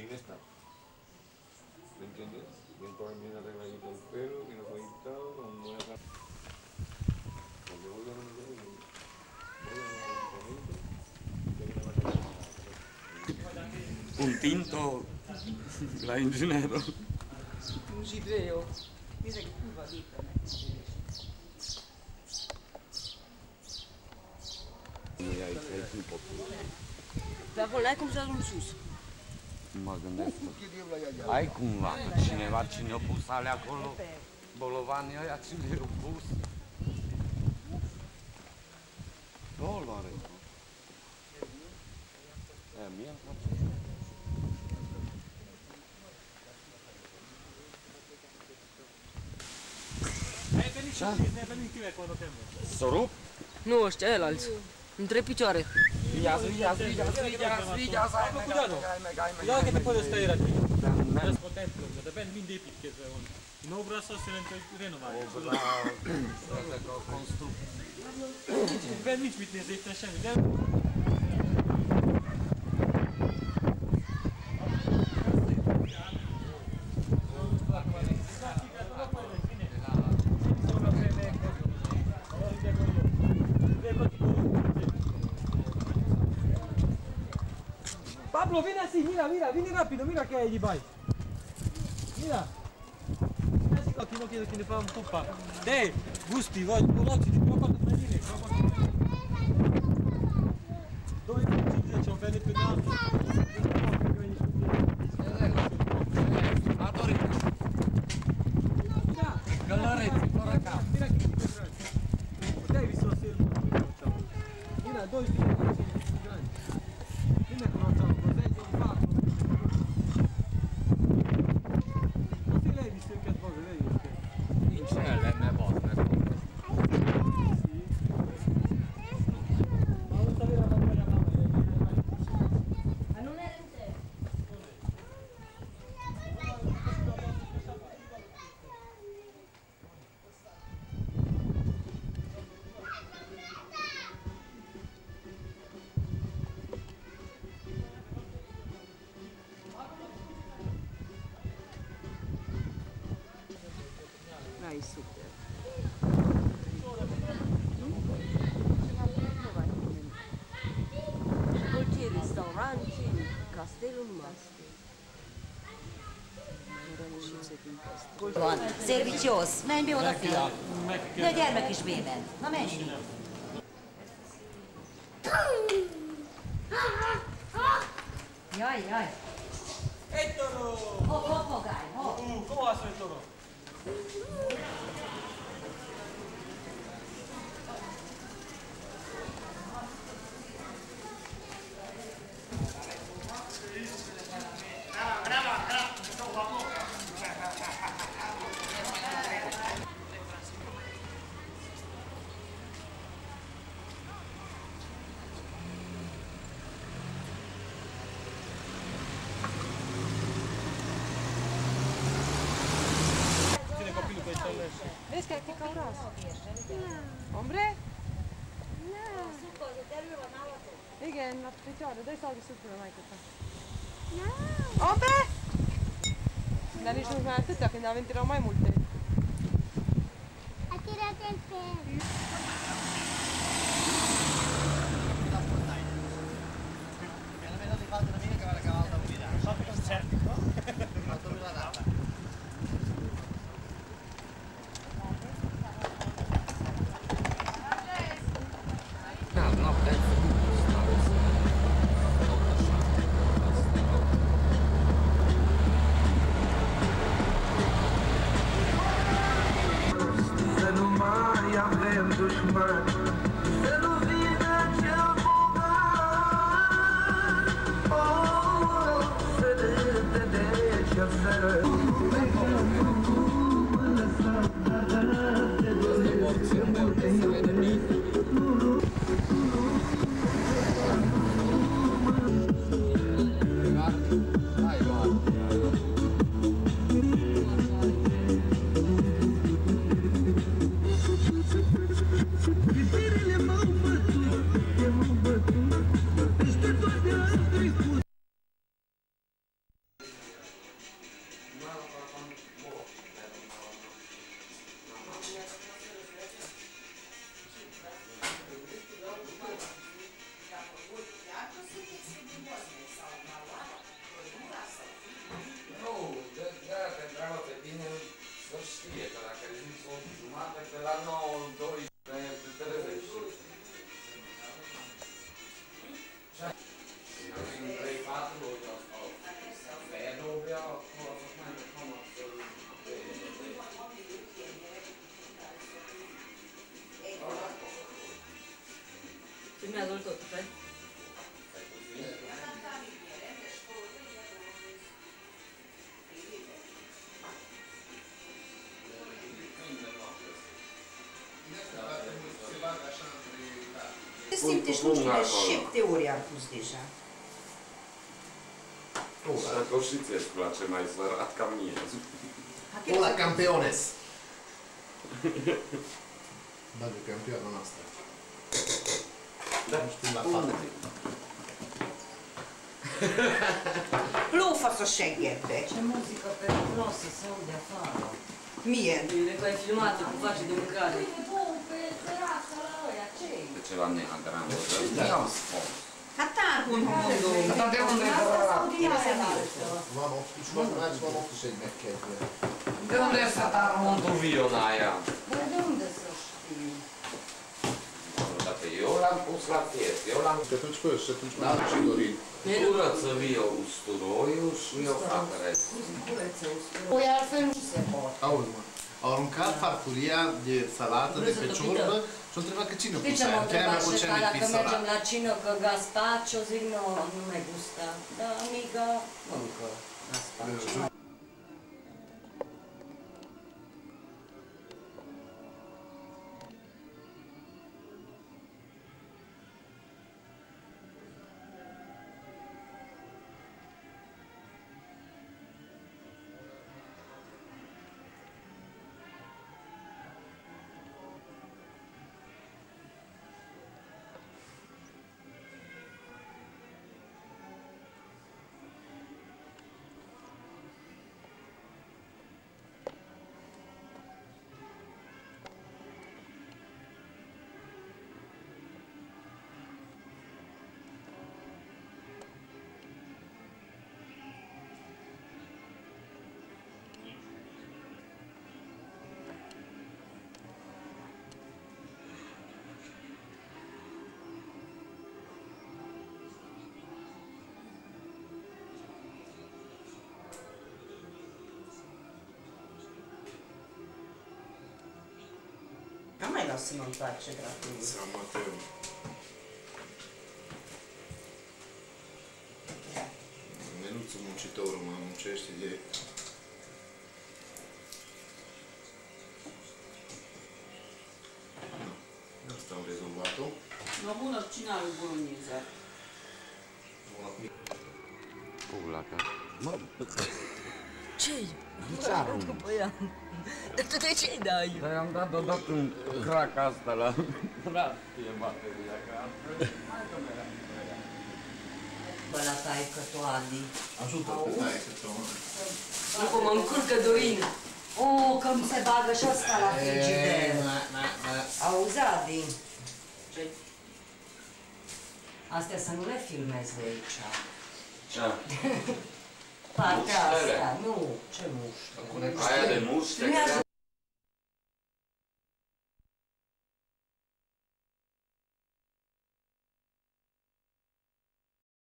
sin esta. ¿Me entiendes? Bien con bien arregladito el pelo, bien afeitado, con buena cara. Porque voy a dormir voy a un tinto là in Ginevra un gibreo mi sa che tu va lì per me hai più un po' più da un suso Mă gândesc. Ai cumva cineva cine a pus alea acolo? Bolovanii ăia cine i-au pus? Acolo are. E, mie îmi place. Sorup? Nu, ăștia, el alți. În trei picioare. Vigyázz, vigyázz, vigyázz, vigyázz, vigyázz, állj meg, állj meg, állj meg, állj meg. Guarda che te puoi stare aquí. Nem, nem. Adesso contemplo, dipende mind építkezve van. No brasso se nem renoválni. Ezek a konstrukciók. Bent nincs mit nézni, itt semmi, de Pablo, viene así, mira, mira, viene rápido, mira que hay Ibai. Mira. Mira así, aquí no quiero que le um pupa. De, gusti, voy, poloci, ti provo a prendere. Dove ti c'è un bene pedale? dois D'Elon Musk. Van. Szervicsiósz, menj be oda, fia. De a gyermek is bében. Na menj. Jaj, jaj. Egy toró! Hop, hop, hogály. again, na prefeitura, daj salve supermarketa. No. Ope! Dar nici nu mai atâtea, când am venit mais mai multe. é o tempere. Dușmani Să Se simte și nu știu de șapte ori am pus deja. Dacă și ție-ți place mai sărat ca mie. Hola campeones! Bagă campioana noastră. Da. Nu știu la fată. Plufa să șeghete. Ce muzică periculoasă se aude afară. Mie. Bine că ai filmat cu face de mâncare. De ceva neagrană. Nu am spus. Catar un mondo. Dar de unde Van 18, van 18 megkedve. De unde e stat Armondul Viona aia? De unde să știu? Dacă eu l-am pus la piesă, eu l-am Și atunci fă, și atunci mai și Dorin. curăț să vii eu usturoiul și eu fac restul. Păi altfel nu se poate. Auzi, mă. Au aruncat farfuria de salată, de Brânză pe topită. ciorbă și au întrebat că cine Știi pus ce m-a aia? Chiar mi-a întrebat pus și cea ca mic dacă prin mergem salată. la cină că gazpacio, zic nu, nu mai gusta. Da, amiga, mănâncă gazpacio. Nu mai lasă-mă în pace, dracului. San Mateo. Menuțul muncitorul mă muncește de... Nu. Asta am rezolvat-o. No bună, cine are bolognese? Pula ca. Mă, Ce-i? ce arunc? Păi am. Dar tu de ce-i dai? Dar am dat odată un crac asta la... Ratie bateria, că altfel... Hai că mereu. Bă, la taică tu, Adi. Ajută-l pe taie că tu... După mă încurcă Dorin. Oh, că mi se bagă și ăsta la frigider. Na, na, na. Auzi, Adi. Ce? Astea să nu le filmezi de aici. Ce? Partea Muștele. asta, nu, ce muștă. Aia de muște? Filmează